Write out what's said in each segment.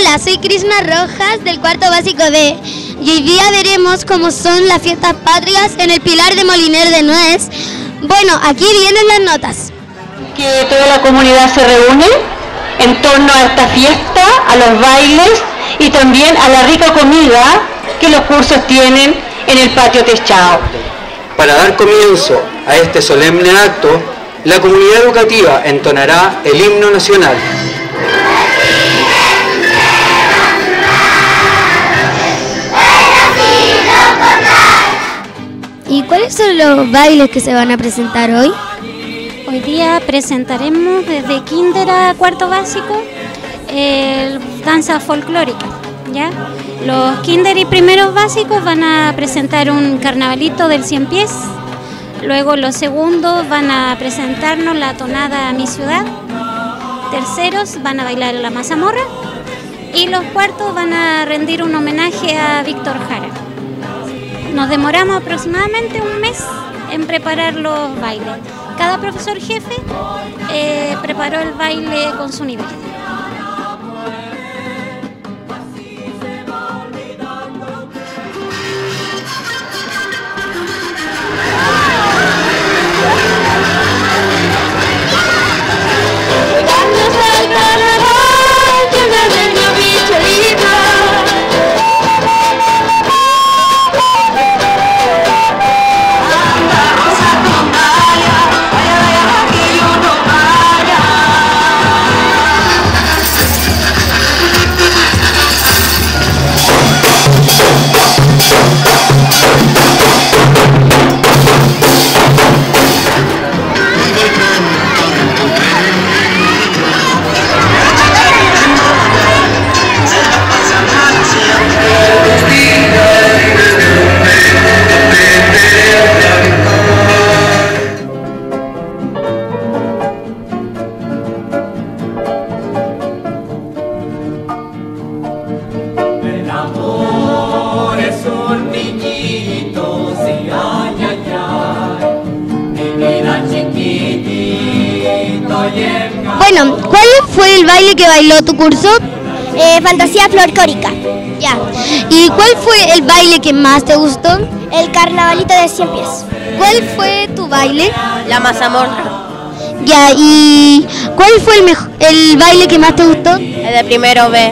Hola, soy Krishna Rojas del cuarto básico D y hoy día veremos cómo son las fiestas patrias en el Pilar de Moliner de Nuez. Bueno, aquí vienen las notas. Que toda la comunidad se reúne en torno a esta fiesta, a los bailes y también a la rica comida que los cursos tienen en el patio techado. Para dar comienzo a este solemne acto, la comunidad educativa entonará el himno nacional. Cuáles son los bailes que se van a presentar hoy? Hoy día presentaremos desde kinder a cuarto básico el danza folclórica, ¿ya? Los kinder y primeros básicos van a presentar un carnavalito del cien pies, luego los segundos van a presentarnos la tonada a mi ciudad, terceros van a bailar la mazamorra y los cuartos van a rendir un homenaje a Víctor Jara. Nos demoramos aproximadamente un mes en preparar los bailes. Cada profesor jefe eh, preparó el baile con su nivel. Bueno, ¿cuál fue el baile que bailó tu curso? Eh, fantasía folclórica. Ya. ¿Y cuál fue el baile que más te gustó? El carnavalito de 100 pies. ¿Cuál fue tu baile? La mazamorra, Ya, ¿y cuál fue el, mejo- el baile que más te gustó? el de primero B,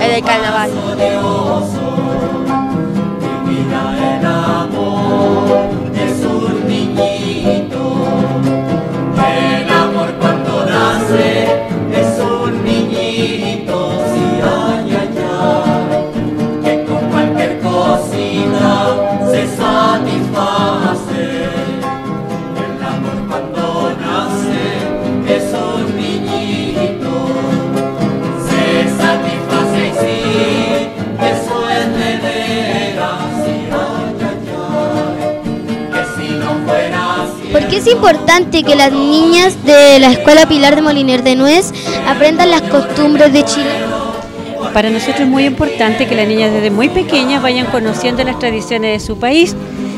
el del carnaval. ¿Por qué es importante que las niñas de la Escuela Pilar de Moliner de Nuez aprendan las costumbres de Chile? Para nosotros es muy importante que las niñas desde muy pequeñas vayan conociendo las tradiciones de su país,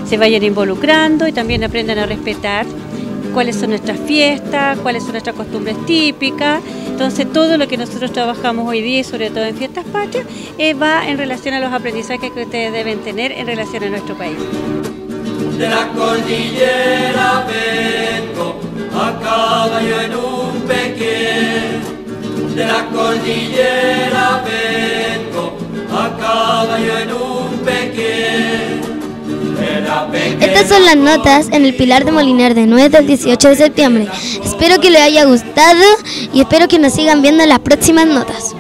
se vayan involucrando y también aprendan a respetar cuáles son nuestras fiestas, cuáles son nuestras costumbres típicas. Entonces todo lo que nosotros trabajamos hoy día sobre todo en fiestas patrias eh, va en relación a los aprendizajes que ustedes deben tener en relación a nuestro país. De la cordillera vengo a caballo en un pequeño. De la cordillera vengo a caballo en un pequeño. Estas son las notas en el Pilar de Moliner de Nuez del 18 de septiembre. Espero que les haya gustado y espero que nos sigan viendo en las próximas notas.